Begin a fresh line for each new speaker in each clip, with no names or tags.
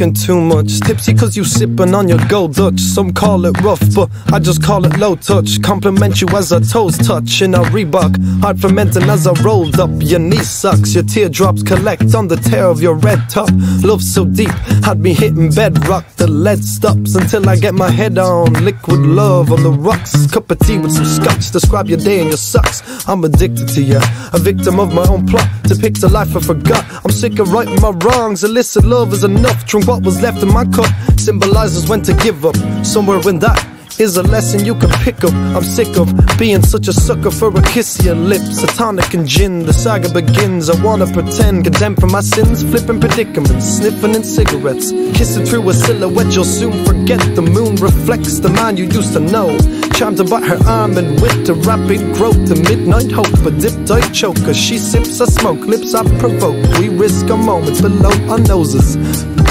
drinking too much.
Tipsy cause you sipping on your gold Dutch. Some call it rough, but I just call it low touch. Compliment you as our toes touch in a Reebok. Heart fermenting as I rolled up. Your knee sucks, your teardrops collect on the tear of your red top. Love so deep, had me hitting bedrock. Lead stops until I get my head on. Liquid love on the rocks. Cup of tea with some scotch. Describe your day and your socks. I'm addicted to you, a victim of my own plot. Depict a life I forgot. I'm sick of righting my wrongs. Illicit love is enough. Drink what was left in my cup. Symbolizes when to give up. Somewhere in that is a lesson you can pick up. I'm sick of being such a sucker for a kiss your lips. A tonic and gin, the saga begins. I wanna pretend, condemned for my sins, flipping predicaments, sniffing in cigarettes. Kissing through a silhouette, you'll soon forget. The moon reflects the man you used to know. Charmed about her arm and wit to rapid growth to midnight hope. A dip tight choke as she sips, I smoke, lips I provoke. We risk a moment below our noses.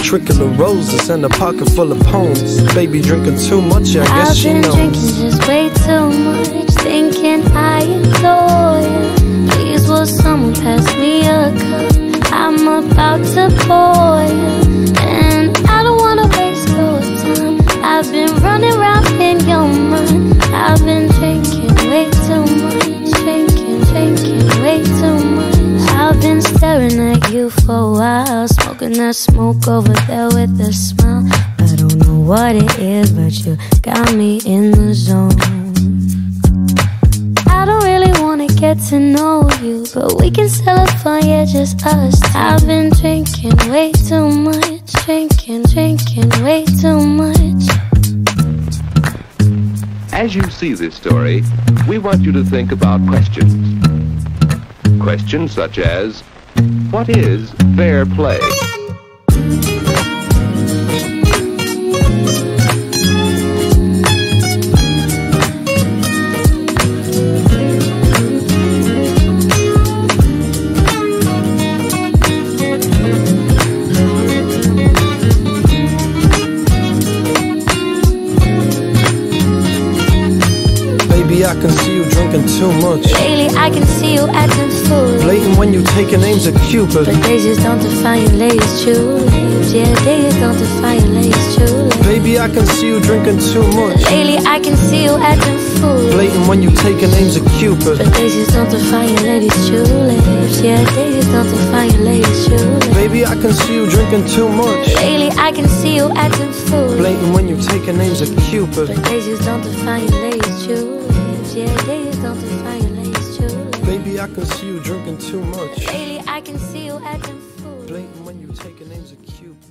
Trickle of roses and a pocket full of poems. Baby drinking too much, I guess
I've
she
been
knows.
drinking just way too much, thinking I adore you. Please, will someone pass me a cup? I'm about to pour you, and I don't wanna waste your time. I've been running around in your mind. I've been drinking way too much, I've been staring at you for a while, smoking that smoke over there with a smile. I don't know what it is, but you got me in the zone. I don't really wanna get to know you, but we can still have fun, yeah, just us. I've been drinking way too much, drinking, drinking way too much.
As you see this story, we want you to think about questions. Questions such as, what is fair play?
I can see you too much.
Lately, I can see you acting foolish.
Blatant when you taking names of Cupid.
But they just don't define your latest true. Yeah, they just don't define your latest lips.
Baby, I can see you drinking too much.
Lately, I can see you acting foolish.
Blatant when you taking names of Cupid.
But they just don't define your latest true. Yeah, they just don't define your latest true.
Baby, I can see you drinking too much.
Lately, I can see you acting foolish.
Blatant when you taking names of Cupid.
But they just don't define your latest true
I can see you drinking too much.
Lately, I can see you acting.
Blatant when you taking names of Cupid.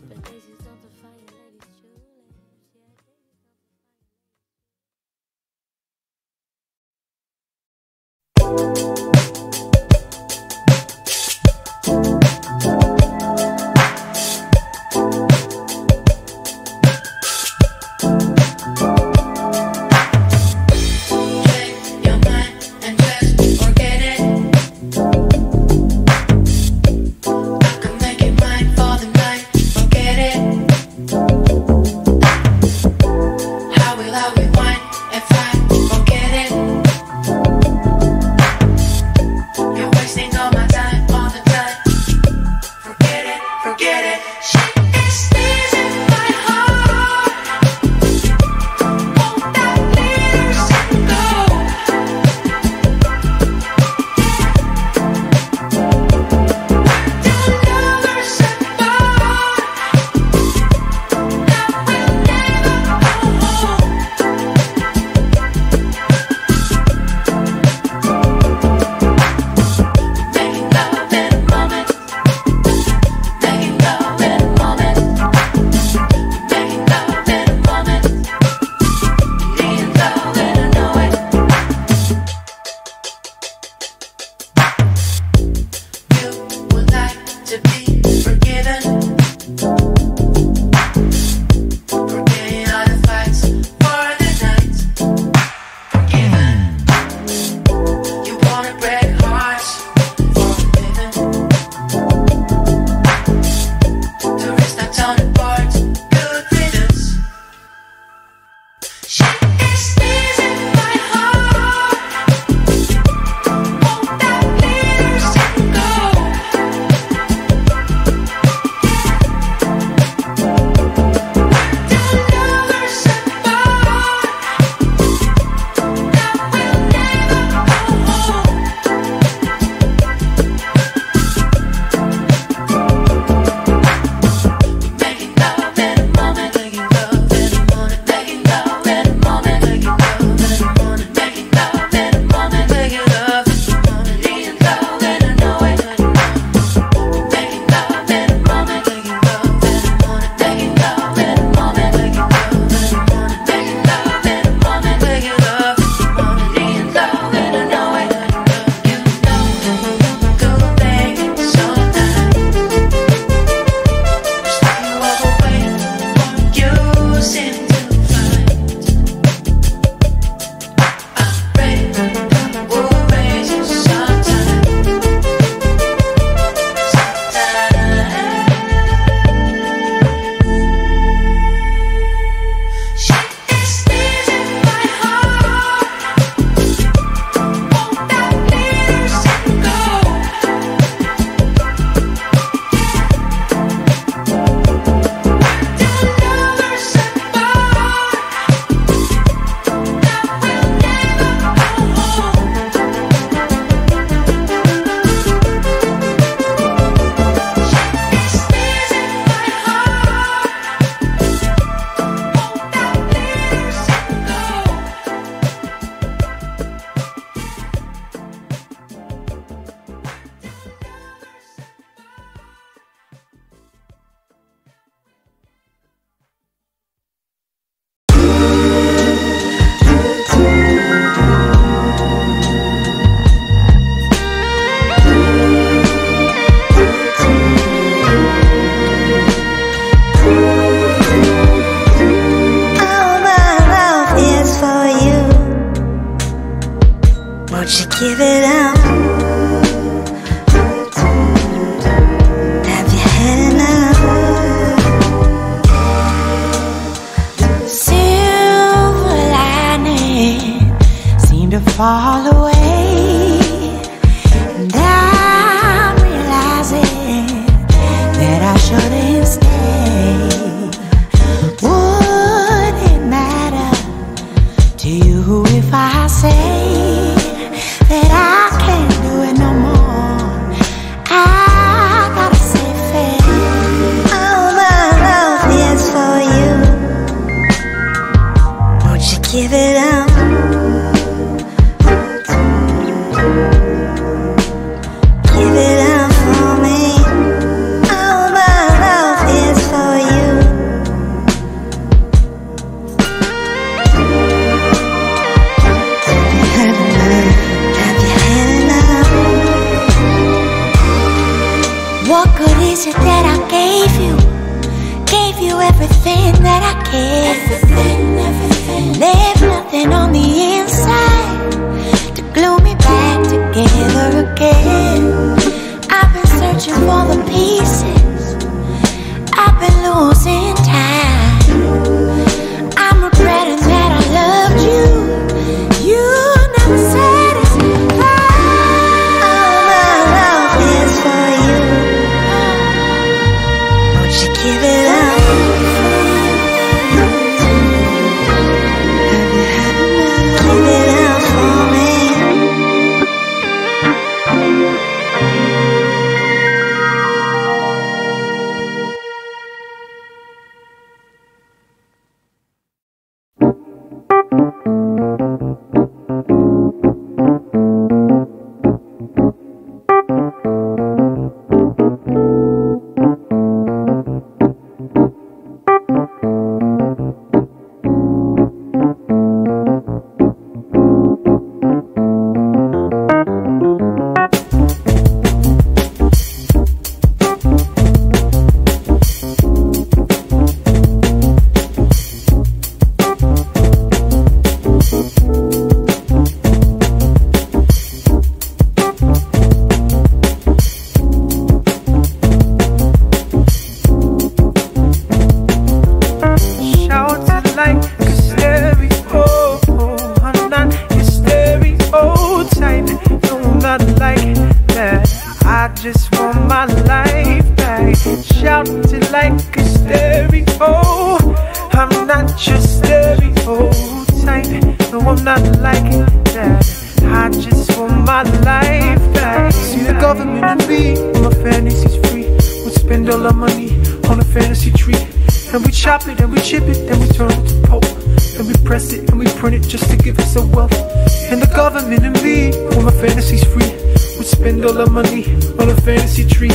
Fantasies free. We spend all our money on a fantasy tree.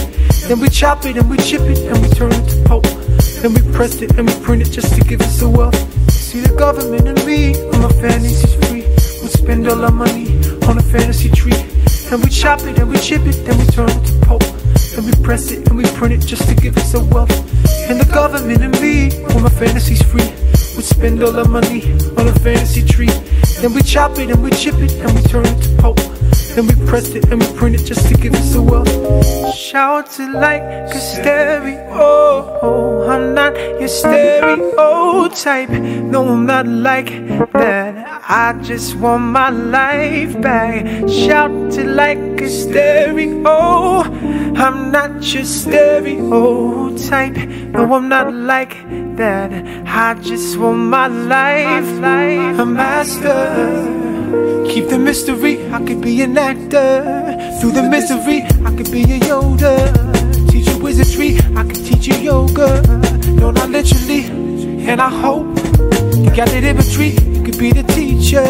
Then we chop it and we chip it and we turn it to pulp. Then we press it and we print it just to give us a wealth. See the government and me, my fantasies free. We spend all our money on a fantasy tree. And we chop it and we chip it, then we turn it to pulp. And we press it and we print it just to give us a wealth. And the government and me, when my fantasies free. We spend all our money on a fantasy tree. Then we chop it and we chip it and we turn it to pulp. Then we pressed it and we print it just to give us a wealth. Shout it like a stereo. I'm not your stereotype. No, I'm not like that. I just want my life back. Shout it like a stereo. I'm not your stereotype. No, I'm not like that. I just want my life. A master. Keep the mystery, I could be an actor. Through the misery, I could be a Yoda. Teach you wizardry, I could teach you yoga. No, not literally. And I hope you got that imagery. You could be the teacher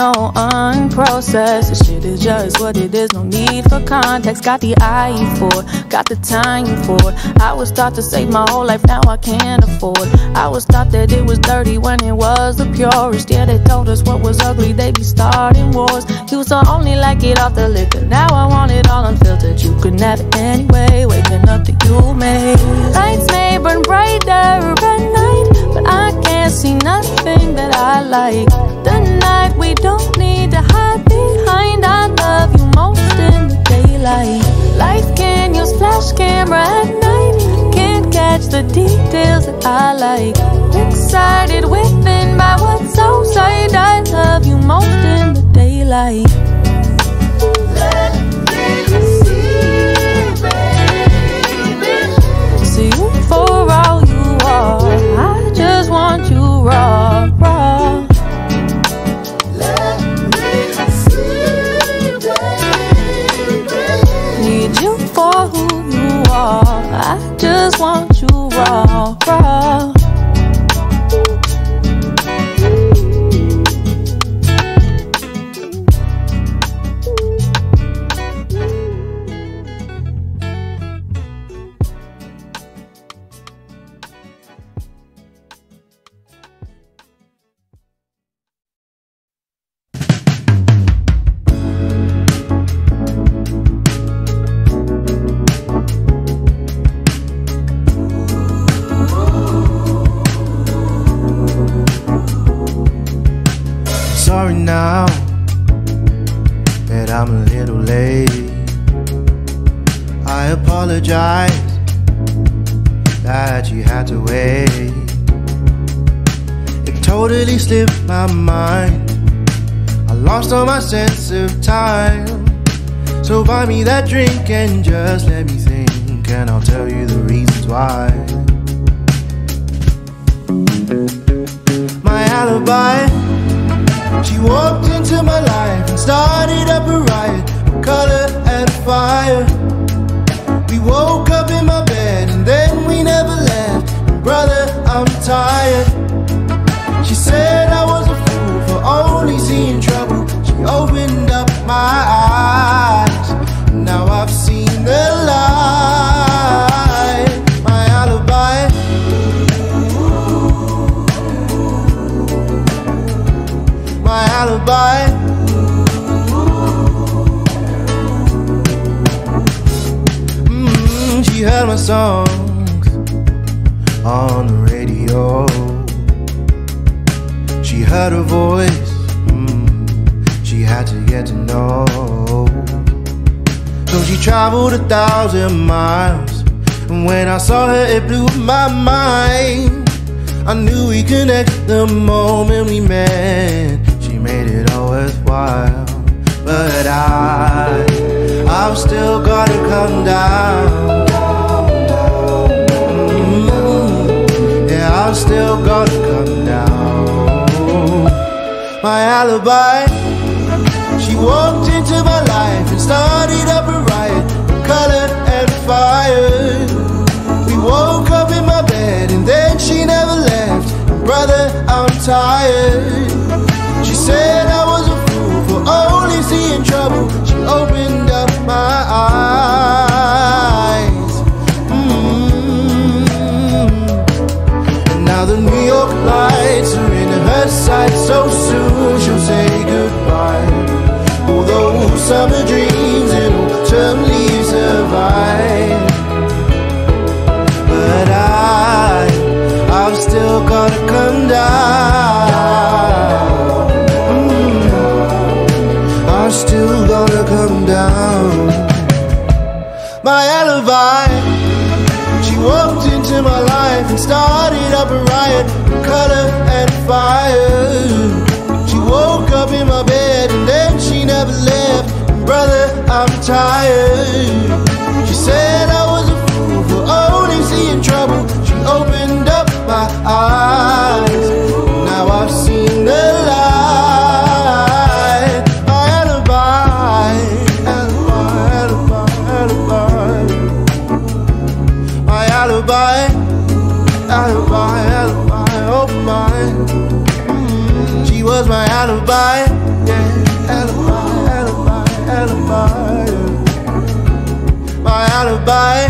Original, unprocessed. This shit is just what it is. No need for context. Got the eye for it, got the time for it. I was taught to save my whole life, now I can't afford. I was taught that it was dirty when it was the purest. Yeah, they told us what was ugly, they be starting wars. You to only like it off the liquor, now I want it all unfiltered. You could never anyway, waking up that you made. Lights may burn brighter at night, but I can't see nothing that I like. The night we don't need to hide behind. I love you most in the daylight. Life can use flash camera at night. Can't catch the details that I like. Excited within by what's outside. I love you most in the daylight. See you for all you are. I just want you raw. Just want you raw, raw.
Thousand miles. And when I saw her, it blew my mind. I knew we connected the moment we met. She made it all worthwhile. But I, I've still gotta come down. Mm, yeah, I've still gotta come down. My alibi. She walked into my life and started up colored and fire. We woke up in my bed and then she never left. Brother, I'm tired. She said I was a fool for only seeing trouble. She opened up my eyes. Mm-hmm. And now the New York lights are in her sight. So soon she'll say goodbye. Although summer dreams. was my alibi. Yeah, alibi, alibi, alibi. Yeah. My alibi.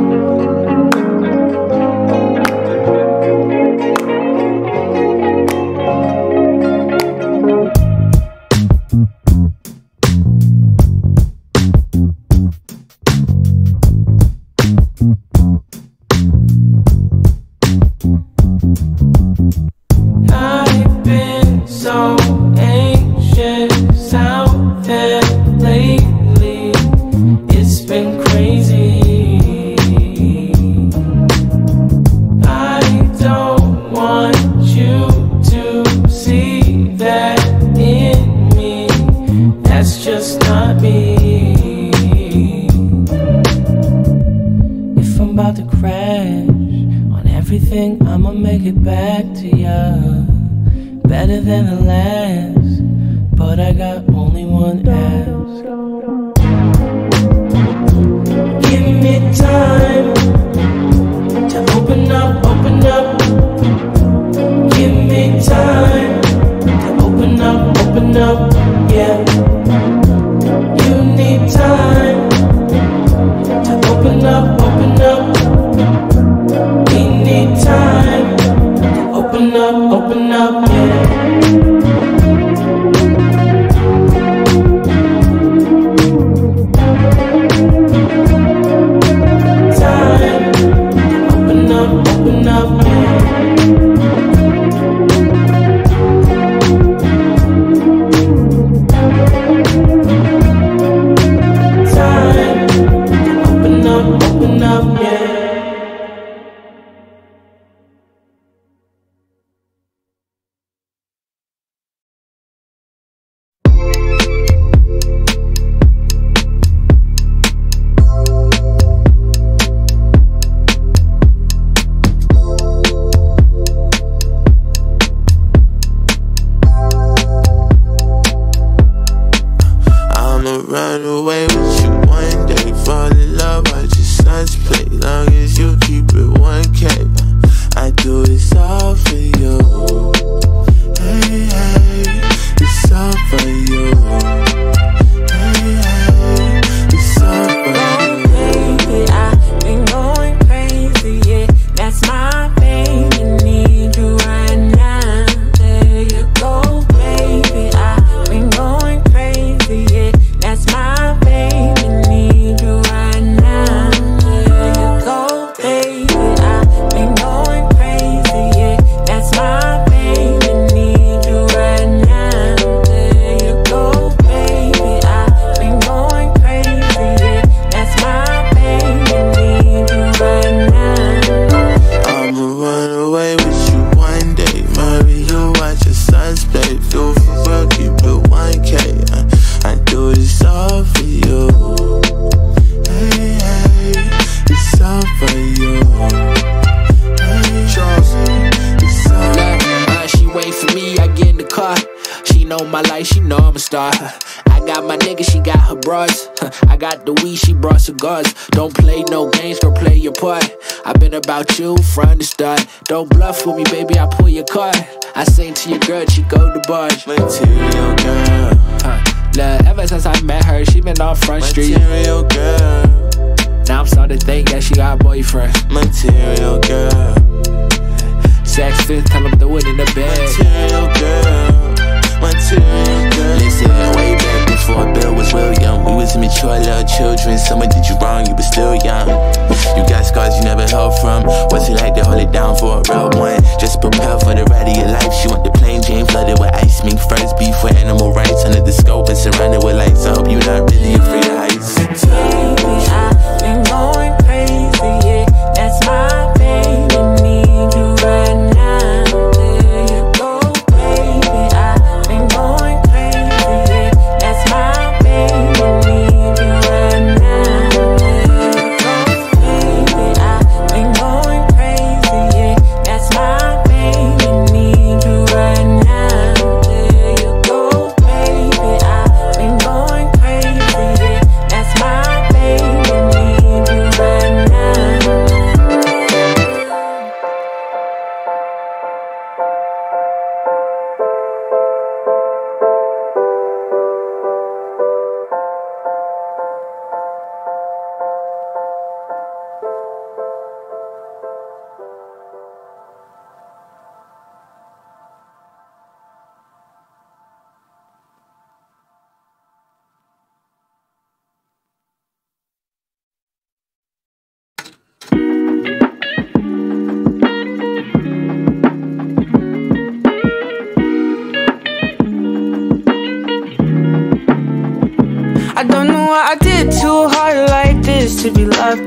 everything, I'ma make it back to ya. Better than the last, but I got only one ass. Give me time to open up, open up. Give me time.
on my
life, she know I'm a star. I got my nigga, she got her bras. I got the weed, she brought cigars. Don't play no games, girl, play your part. I've been about you from the start. Don't bluff with me, baby, I pull your card. I sing to your girl, she go to bars.
Material girl.
Huh. Look, ever since I met her, she been on front Material street.
Material girl.
Now I'm starting to think that she got a boyfriend.
Material girl.
Sex fifth time I'm doing in the bed.
Material girl.
Listen, way back before Bill was real young. We was immature little children. Someone did you wrong, you were still young. You got scars you never held from. What's it like to hold it down for a real one? Just prepare for the ride of your life. She want the plain Jane flooded with ice. Mink first beef with animal rights. Under the scope and surrounded with lights.
I hope you're not really afraid of heights. Baby, I've been going crazy, yeah, that's my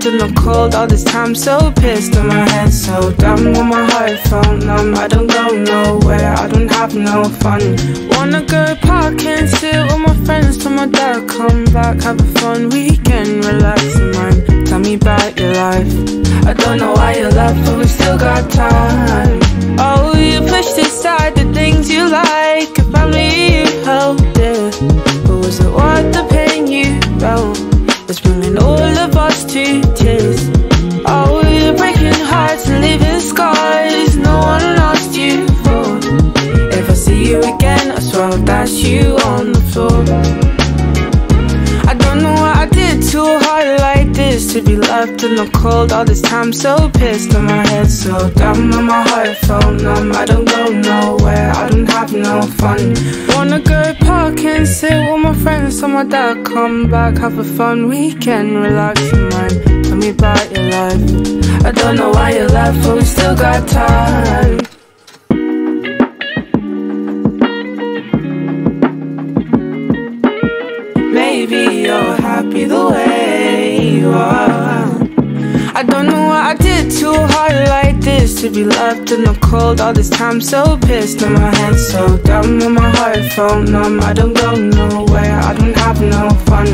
left in the cold. All this time so pissed and my head so dumb. When my heart felt numb, I don't go nowhere. I don't have no fun. Wanna go park and sit with my friends till my dad come back. Have a fun weekend, relax your mind. Tell me about your life. I don't know why you left, but we still got time. Oh, you pushed aside in the cold. All this time so pissed and my head so dumb and my heart felt numb. I don't go nowhere, I don't have no fun. Wanna go park and sit with my friends till my dad come back. Have a fun weekend, relax your mind. Tell me about your life. I don't know why you left, but we still got time. Maybe you're happy the way you are. Like to be left in the cold. All this time so pissed and my head so dumb and my heart felt numb. I don't go nowhere, I don't have no fun.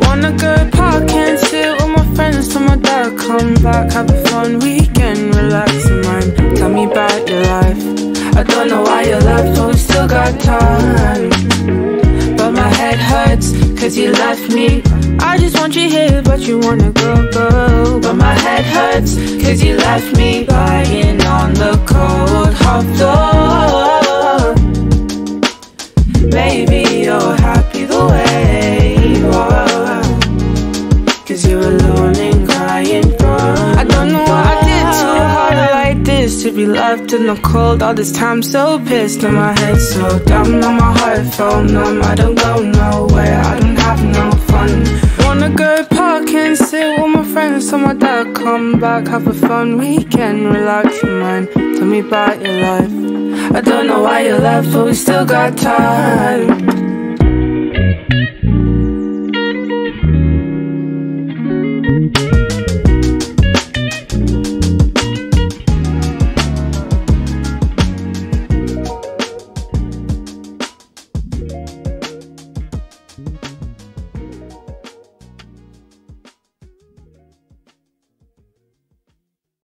Wanna go park and sit with my friends till my dad come back. Have a fun weekend, relax your mind. Tell me about your life. I don't know why you left, but we still got time. But my head hurts, cause you left me. I just want you here, but you wanna go, go. But my head hurts, cause you left me on cold. Maybe you're happy the way you are. Cause you're alone and crying I don't know what I did too hard like this To be left in the cold. All this time so pissed And my head so dumb. And my heart felt numb. I don't go nowhere, I don't have no fun. Wanna go park and sit with my friends. Till my dad come back, have a fun weekend. Relax your mind, me about your life. I don't know why you left, but we still got time